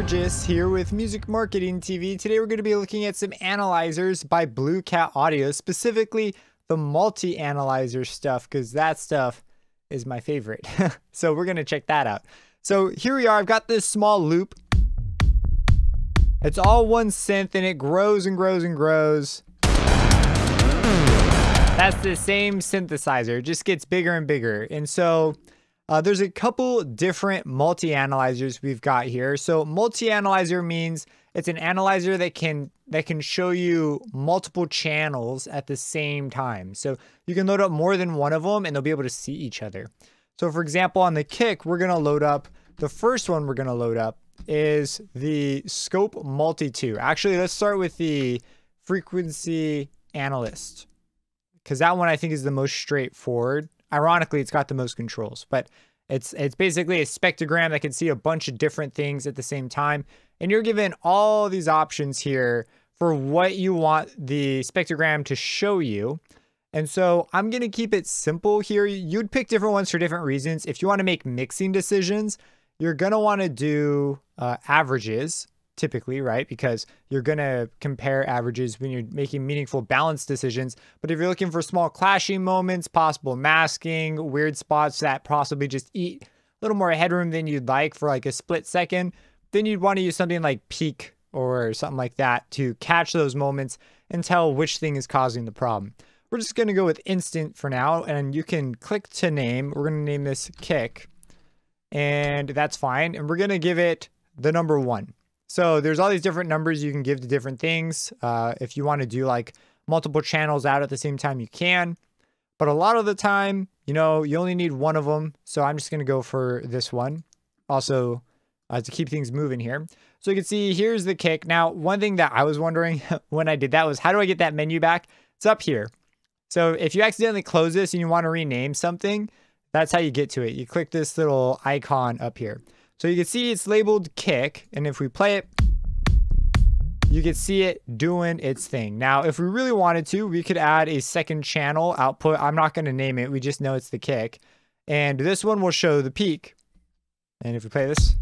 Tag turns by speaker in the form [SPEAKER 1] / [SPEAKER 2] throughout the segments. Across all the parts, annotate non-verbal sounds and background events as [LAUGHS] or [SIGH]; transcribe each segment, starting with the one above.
[SPEAKER 1] Burgess here with Music Marketing TV. Today we're going to be looking at some analyzers by Blue Cat Audio, specifically the multi-analyzer stuff, because that stuff is my favorite. [LAUGHS] so we're going to check that out. So here we are. I've got this small loop. It's all one synth and it grows and grows and grows. That's the same synthesizer. It just gets bigger and bigger. And so uh, there's a couple different multi-analyzers we've got here. So multi-analyzer means it's an analyzer that can that can show you multiple channels at the same time. So you can load up more than one of them and they'll be able to see each other. So for example, on the kick, we're going to load up, the first one we're going to load up is the Scope Multi 2. Actually, let's start with the Frequency Analyst because that one I think is the most straightforward. Ironically, it's got the most controls, but it's it's basically a spectrogram that can see a bunch of different things at the same time. And you're given all these options here for what you want the spectrogram to show you. And so I'm going to keep it simple here. You'd pick different ones for different reasons. If you want to make mixing decisions, you're going to want to do uh, averages typically, right? Because you're going to compare averages when you're making meaningful balance decisions. But if you're looking for small clashing moments, possible masking, weird spots that possibly just eat a little more headroom than you'd like for like a split second, then you'd want to use something like peak or something like that to catch those moments and tell which thing is causing the problem. We're just going to go with instant for now, and you can click to name. We're going to name this kick, and that's fine. And we're going to give it the number one. So there's all these different numbers you can give to different things. Uh, if you want to do like multiple channels out at the same time, you can. But a lot of the time, you know, you only need one of them. So I'm just going to go for this one. Also, uh, to keep things moving here. So you can see here's the kick. Now, one thing that I was wondering [LAUGHS] when I did that was how do I get that menu back? It's up here. So if you accidentally close this and you want to rename something, that's how you get to it. You click this little icon up here. So you can see it's labeled kick. And if we play it, you can see it doing its thing. Now, if we really wanted to, we could add a second channel output. I'm not going to name it. We just know it's the kick. And this one will show the peak. And if we play this,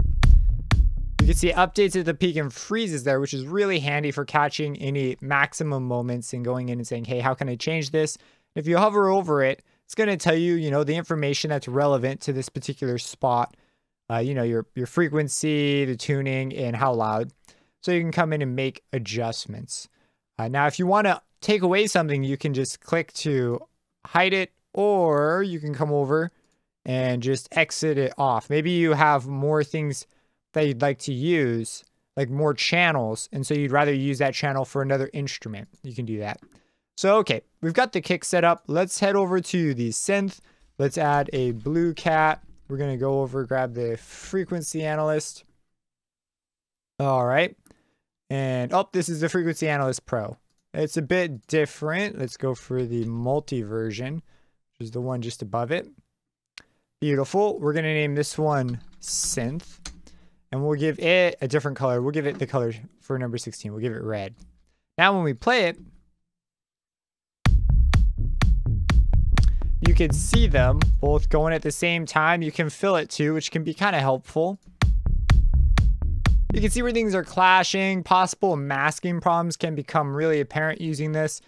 [SPEAKER 1] you can see it updates at the peak and freezes there, which is really handy for catching any maximum moments and going in and saying, hey, how can I change this? If you hover over it, it's going to tell you, you know, the information that's relevant to this particular spot uh, you know, your, your frequency, the tuning, and how loud. So you can come in and make adjustments. Uh, now, if you want to take away something, you can just click to hide it, or you can come over and just exit it off. Maybe you have more things that you'd like to use, like more channels, and so you'd rather use that channel for another instrument. You can do that. So, okay, we've got the kick set up. Let's head over to the synth. Let's add a blue cat we're going to go over, grab the frequency analyst. All right. And, oh, this is the frequency analyst pro. It's a bit different. Let's go for the multi version, which is the one just above it. Beautiful. We're going to name this one synth. And we'll give it a different color. We'll give it the color for number 16. We'll give it red. Now when we play it, can see them both going at the same time. You can fill it too, which can be kind of helpful. You can see where things are clashing. Possible masking problems can become really apparent using this.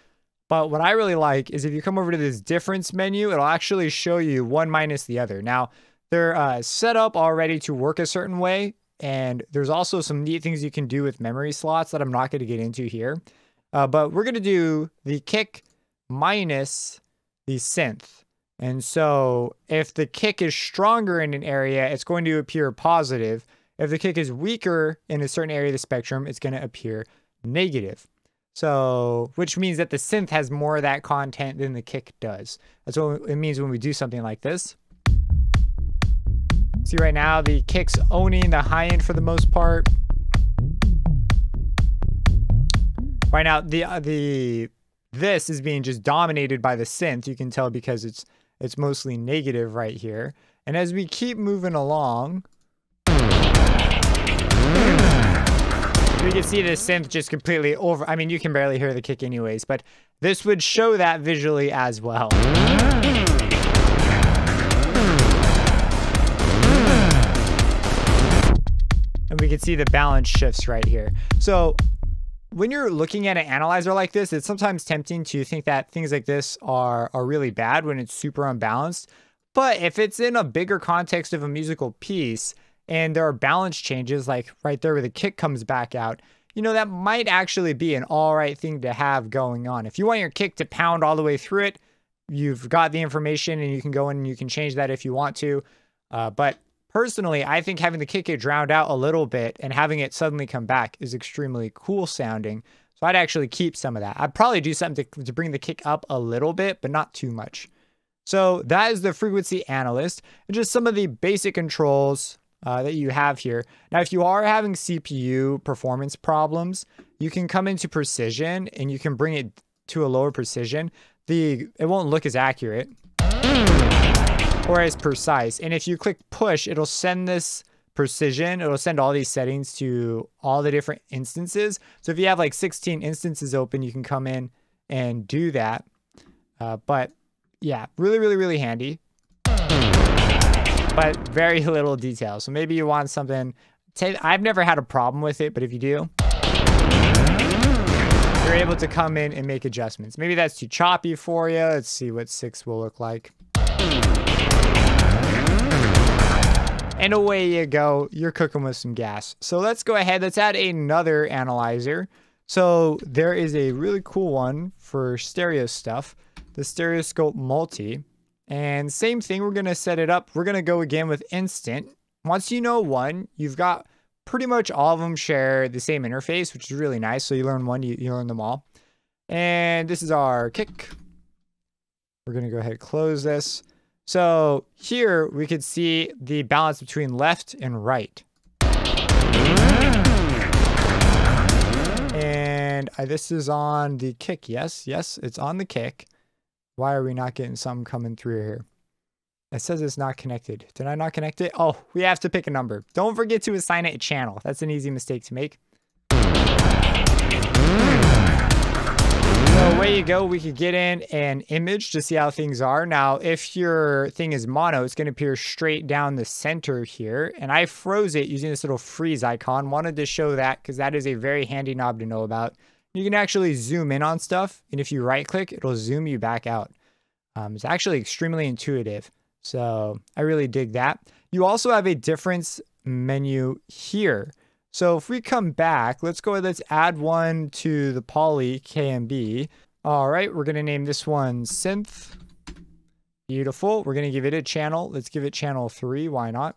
[SPEAKER 1] But what I really like is if you come over to this difference menu, it'll actually show you one minus the other. Now, they're uh, set up already to work a certain way. And there's also some neat things you can do with memory slots that I'm not going to get into here. Uh, but we're going to do the kick minus the synth. And so if the kick is stronger in an area, it's going to appear positive. If the kick is weaker in a certain area of the spectrum, it's going to appear negative. So, which means that the synth has more of that content than the kick does. That's what it means when we do something like this. See right now, the kick's owning the high end for the most part. Right now, the uh, the this is being just dominated by the synth. You can tell because it's it's mostly negative right here. And as we keep moving along, we can see the synth just completely over. I mean, you can barely hear the kick anyways, but this would show that visually as well. And we can see the balance shifts right here. So when you're looking at an analyzer like this, it's sometimes tempting to think that things like this are, are really bad when it's super unbalanced. But if it's in a bigger context of a musical piece and there are balance changes, like right there where the kick comes back out, you know, that might actually be an all right thing to have going on. If you want your kick to pound all the way through it, you've got the information and you can go in and you can change that if you want to. Uh, but personally, I think having the kick get drowned out a little bit and having it suddenly come back is extremely cool sounding. So I'd actually keep some of that. I'd probably do something to, to bring the kick up a little bit, but not too much. So that is the frequency analyst and just some of the basic controls uh, that you have here. Now, if you are having CPU performance problems, you can come into precision and you can bring it to a lower precision. The It won't look as accurate or as precise. And if you click push, it'll send this precision. It'll send all these settings to all the different instances. So if you have like 16 instances open, you can come in and do that. Uh, but yeah, really, really, really handy but very [LAUGHS] little detail. So maybe you want something. I've never had a problem with it, but if you do, you're able to come in and make adjustments. Maybe that's too choppy for you. Let's see what six will look like. And away you go. You're cooking with some gas. So let's go ahead. Let's add another analyzer. So there is a really cool one for stereo stuff, the Stereoscope Multi. And same thing, we're going to set it up. We're going to go again with instant. Once you know one, you've got pretty much all of them share the same interface, which is really nice. So you learn one, you, you learn them all. And this is our kick. We're going to go ahead and close this. So here we could see the balance between left and right. And uh, this is on the kick. Yes, yes, it's on the kick. Why are we not getting something coming through here? It says it's not connected. Did I not connect it? Oh, we have to pick a number. Don't forget to assign it a channel. That's an easy mistake to make. So away you go. We could get in an image to see how things are. Now, if your thing is mono, it's going to appear straight down the center here. And I froze it using this little freeze icon. Wanted to show that because that is a very handy knob to know about. You can actually zoom in on stuff, and if you right click, it'll zoom you back out. Um, it's actually extremely intuitive. So I really dig that. You also have a difference menu here. So if we come back, let's go, let's add one to the poly KMB. All right, we're gonna name this one synth. Beautiful, we're gonna give it a channel. Let's give it channel three, why not?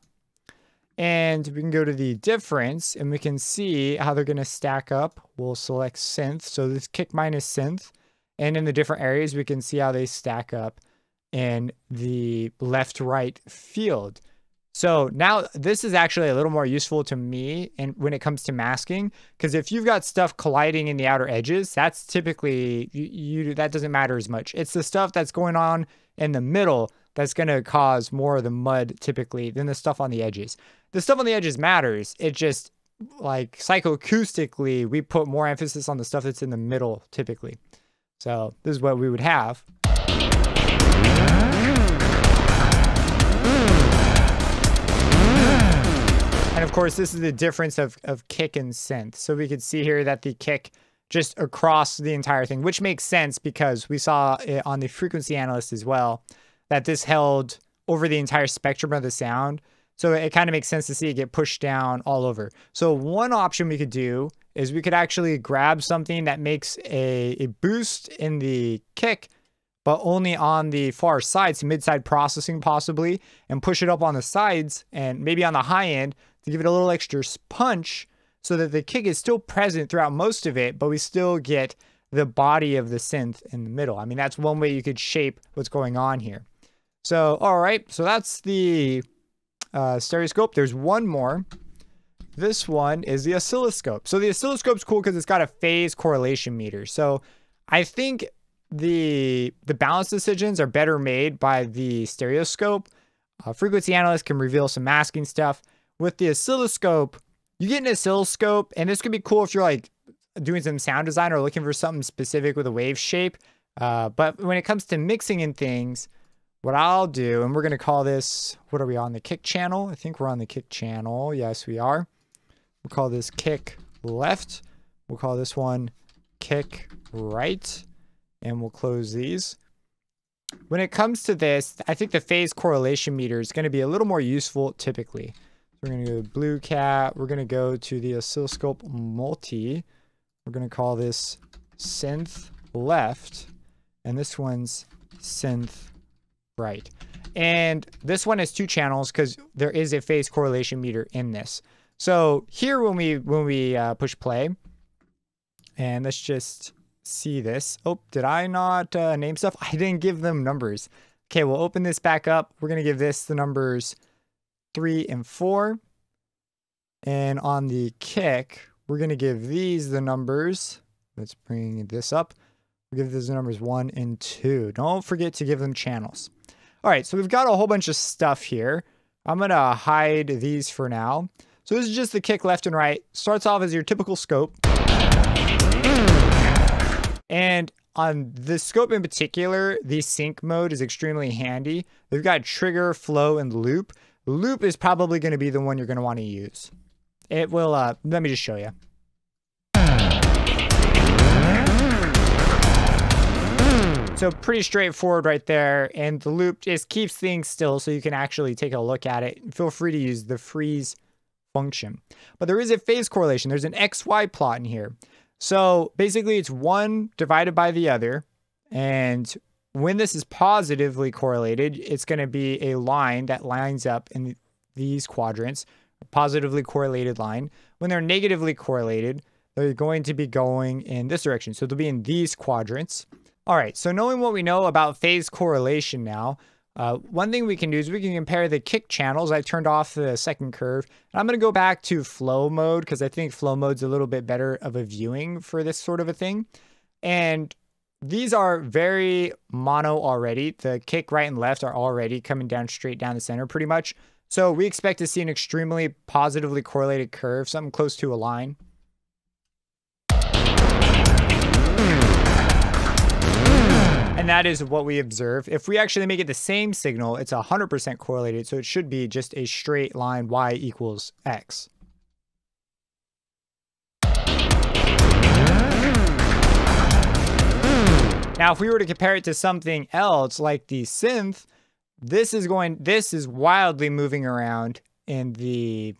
[SPEAKER 1] And we can go to the difference and we can see how they're going to stack up. We'll select synth. So this kick minus synth. And in the different areas, we can see how they stack up in the left right field. So now this is actually a little more useful to me and when it comes to masking, because if you've got stuff colliding in the outer edges, that's typically you, you that doesn't matter as much. It's the stuff that's going on in the middle that's going to cause more of the mud typically than the stuff on the edges. The stuff on the edges matters. It just like psychoacoustically, we put more emphasis on the stuff that's in the middle typically. So this is what we would have. Of course, this is the difference of, of kick and synth. So we could see here that the kick just across the entire thing, which makes sense because we saw it on the frequency analyst as well that this held over the entire spectrum of the sound. So it kind of makes sense to see it get pushed down all over. So one option we could do is we could actually grab something that makes a, a boost in the kick, but only on the far sides, mid-side processing possibly, and push it up on the sides and maybe on the high end to give it a little extra punch so that the kick is still present throughout most of it, but we still get the body of the synth in the middle. I mean, that's one way you could shape what's going on here. So, all right, so that's the uh, stereoscope. There's one more. This one is the oscilloscope. So the oscilloscope's cool because it's got a phase correlation meter. So I think the the balance decisions are better made by the stereoscope. Uh, frequency analyst can reveal some masking stuff. With the oscilloscope, you get an oscilloscope, and this could be cool if you're like doing some sound design or looking for something specific with a wave shape. Uh, but when it comes to mixing in things, what I'll do, and we're going to call this, what are we on, the kick channel? I think we're on the kick channel. Yes, we are. We'll call this kick left. We'll call this one kick right. And we'll close these. When it comes to this, I think the phase correlation meter is going to be a little more useful typically. We're going to go blue cat. We're going to go to the oscilloscope multi. We're going to call this synth left. And this one's synth right. And this one has two channels because there is a phase correlation meter in this. So here when we when we uh, push play, and let's just see this. Oh, did I not uh, name stuff? I didn't give them numbers. Okay, we'll open this back up. We're going to give this the numbers 3 and 4. And on the kick, we're going to give these the numbers. Let's bring this up. We'll give these the numbers 1 and 2. Don't forget to give them channels. All right, so we've got a whole bunch of stuff here. I'm going to hide these for now. So this is just the kick left and right. Starts off as your typical scope. And on the scope in particular, the sync mode is extremely handy. They've got trigger, flow, and loop. Loop is probably going to be the one you're going to want to use. It will, uh, let me just show you. So pretty straightforward right there. And the loop just keeps things still so you can actually take a look at it. Feel free to use the freeze function. But there is a phase correlation. There's an XY plot in here. So basically it's one divided by the other. And when this is positively correlated, it's going to be a line that lines up in these quadrants, a positively correlated line. When they're negatively correlated, they're going to be going in this direction. So they'll be in these quadrants. All right, so knowing what we know about phase correlation now, uh, one thing we can do is we can compare the kick channels. I turned off the second curve. And I'm going to go back to flow mode because I think flow mode's a little bit better of a viewing for this sort of a thing. And these are very mono already. The kick right and left are already coming down straight down the center pretty much. So we expect to see an extremely positively correlated curve, something close to a line. And that is what we observe. If we actually make it the same signal, it's 100% correlated, so it should be just a straight line y equals x. Now, if we were to compare it to something else like the synth, this is going, this is wildly moving around in the,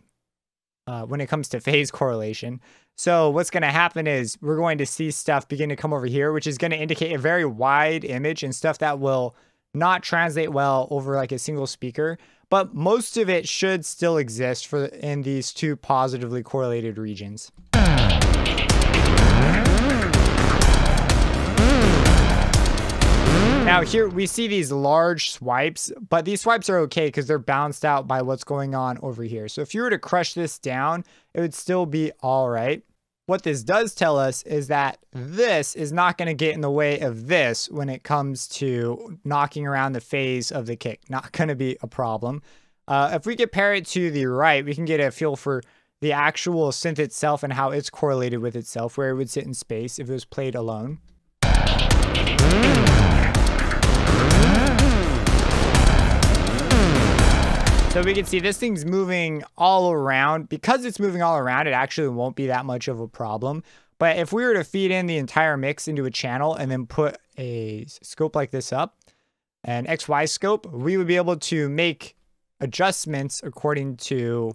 [SPEAKER 1] uh, when it comes to phase correlation. So what's going to happen is we're going to see stuff begin to come over here, which is going to indicate a very wide image and stuff that will not translate well over like a single speaker. But most of it should still exist for in these two positively correlated regions. Now here we see these large swipes, but these swipes are okay because they're bounced out by what's going on over here. So if you were to crush this down, it would still be all right. What this does tell us is that this is not going to get in the way of this when it comes to knocking around the phase of the kick. Not going to be a problem. Uh, if we compare it to the right, we can get a feel for the actual synth itself and how it's correlated with itself, where it would sit in space if it was played alone. So we can see this thing's moving all around. Because it's moving all around, it actually won't be that much of a problem. But if we were to feed in the entire mix into a channel and then put a scope like this up, an XY scope, we would be able to make adjustments according to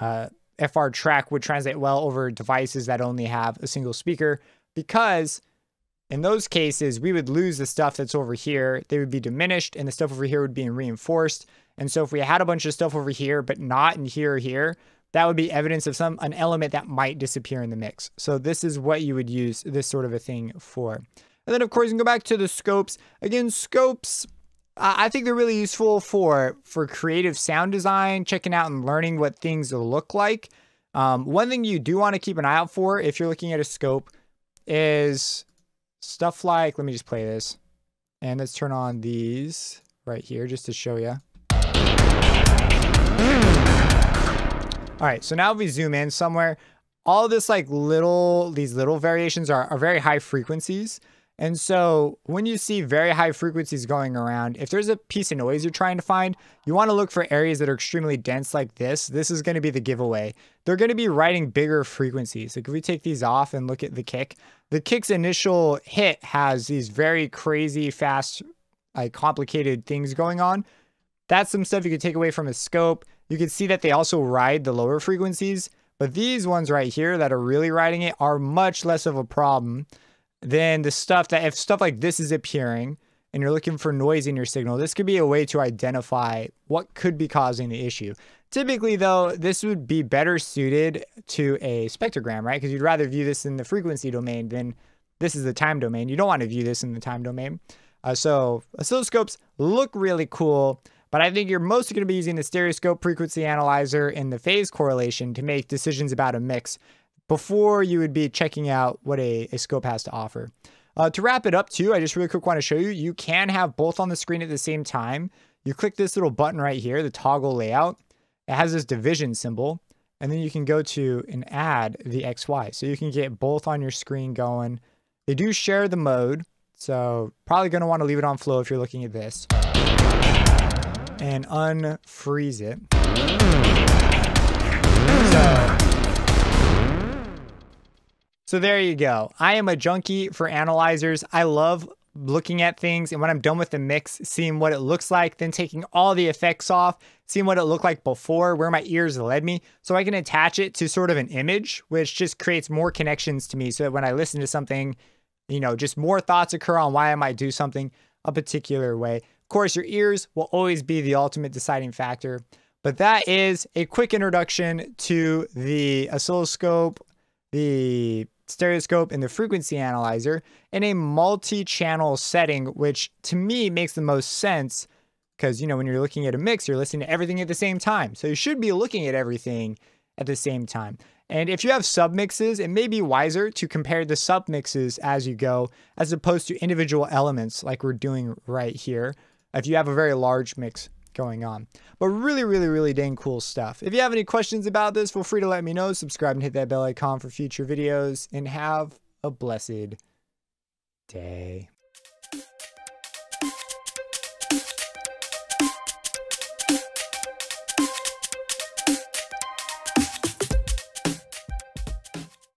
[SPEAKER 1] uh, our track would translate well over devices that only have a single speaker because in those cases, we would lose the stuff that's over here. They would be diminished and the stuff over here would be reinforced. And so if we had a bunch of stuff over here, but not in here or here, that would be evidence of some an element that might disappear in the mix. So this is what you would use this sort of a thing for. And then of course, you can go back to the scopes. Again, scopes, I think they're really useful for, for creative sound design, checking out and learning what things look like. Um, one thing you do want to keep an eye out for if you're looking at a scope is stuff like, let me just play this. And let's turn on these right here just to show you. All right, so now if we zoom in somewhere, all this like little, these little variations are, are very high frequencies. And so when you see very high frequencies going around, if there's a piece of noise you're trying to find, you want to look for areas that are extremely dense like this. This is going to be the giveaway. They're going to be writing bigger frequencies. Like if we take these off and look at the kick, the kick's initial hit has these very crazy fast, like complicated things going on. That's some stuff you could take away from a scope. You can see that they also ride the lower frequencies, but these ones right here that are really riding it are much less of a problem than the stuff that if stuff like this is appearing and you're looking for noise in your signal, this could be a way to identify what could be causing the issue. Typically, though, this would be better suited to a spectrogram, right? Because you'd rather view this in the frequency domain than this is the time domain. You don't want to view this in the time domain. Uh, so oscilloscopes look really cool, but I think you're mostly going to be using the stereoscope frequency analyzer and the phase correlation to make decisions about a mix before you would be checking out what a, a scope has to offer. Uh, to wrap it up too, I just really quick want to show you, you can have both on the screen at the same time. You click this little button right here, the toggle layout. It has this division symbol, and then you can go to and add the XY. So you can get both on your screen going. They do share the mode, so probably want to leave it on flow if you're looking at this. And unfreeze it. So so there you go. I am a junkie for analyzers. I love looking at things and when I'm done with the mix, seeing what it looks like, then taking all the effects off, seeing what it looked like before, where my ears led me, so I can attach it to sort of an image, which just creates more connections to me so that when I listen to something, you know, just more thoughts occur on why I might do something a particular way. Of course, your ears will always be the ultimate deciding factor, but that is a quick introduction to the oscilloscope, the stereoscope and the frequency analyzer in a multi-channel setting, which to me makes the most sense because, you know, when you're looking at a mix, you're listening to everything at the same time. So you should be looking at everything at the same time. And if you have submixes, it may be wiser to compare the submixes as you go, as opposed to individual elements like we're doing right here. If you have a very large mix going on. But really, really, really dang cool stuff. If you have any questions about this, feel free to let me know. Subscribe and hit that bell icon for future videos. And have a blessed day.